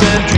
content